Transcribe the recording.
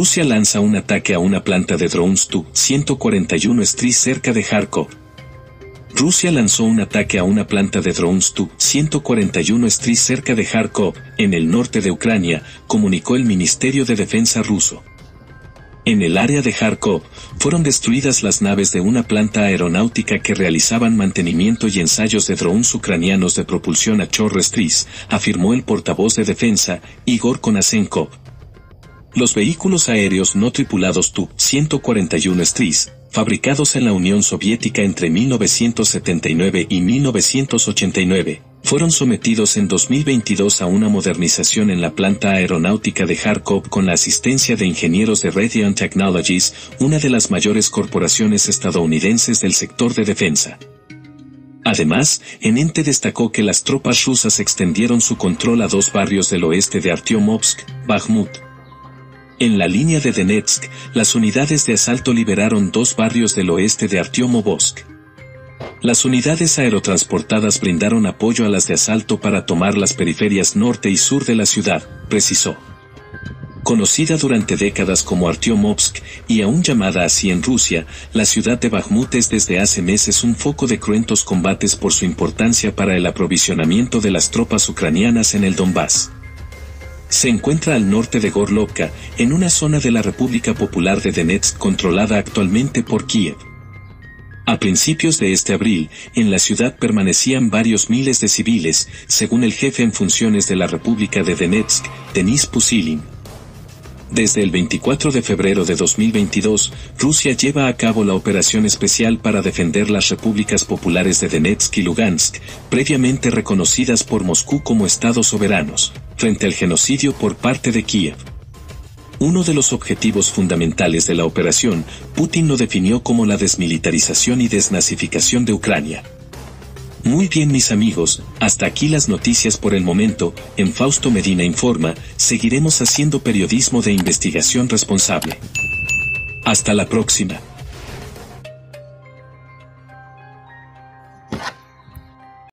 Rusia lanza un ataque a una planta de drones Tu-141 Stris cerca de Kharkov. Rusia lanzó un ataque a una planta de drones Tu-141 Stris cerca de Kharkov, en el norte de Ucrania, comunicó el Ministerio de Defensa ruso. En el área de Kharkov, fueron destruidas las naves de una planta aeronáutica que realizaban mantenimiento y ensayos de drones ucranianos de propulsión a Chorrestris, afirmó el portavoz de defensa, Igor Konasenkov. Los vehículos aéreos no tripulados Tu-141 Stris, fabricados en la Unión Soviética entre 1979 y 1989, fueron sometidos en 2022 a una modernización en la planta aeronáutica de Kharkov con la asistencia de ingenieros de Raytheon Technologies, una de las mayores corporaciones estadounidenses del sector de defensa. Además, Enente destacó que las tropas rusas extendieron su control a dos barrios del oeste de Artyomovsk, Bakhmut. En la línea de Donetsk, las unidades de asalto liberaron dos barrios del oeste de Artyomovsk. Las unidades aerotransportadas brindaron apoyo a las de asalto para tomar las periferias norte y sur de la ciudad, precisó. Conocida durante décadas como Artyomovsk y aún llamada así en Rusia, la ciudad de Bakhmut es desde hace meses un foco de cruentos combates por su importancia para el aprovisionamiento de las tropas ucranianas en el Donbass. Se encuentra al norte de Gorlovka, en una zona de la República Popular de Donetsk controlada actualmente por Kiev. A principios de este abril, en la ciudad permanecían varios miles de civiles, según el jefe en funciones de la República de Donetsk, Denis Pusilin. Desde el 24 de febrero de 2022, Rusia lleva a cabo la operación especial para defender las repúblicas populares de Donetsk y Lugansk, previamente reconocidas por Moscú como estados soberanos, frente al genocidio por parte de Kiev. Uno de los objetivos fundamentales de la operación, Putin lo definió como la desmilitarización y desnazificación de Ucrania. Muy bien mis amigos, hasta aquí las noticias por el momento, en Fausto Medina Informa, seguiremos haciendo periodismo de investigación responsable. Hasta la próxima.